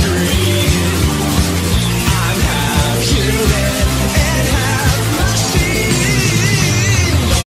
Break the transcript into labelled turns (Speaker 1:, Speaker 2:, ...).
Speaker 1: history.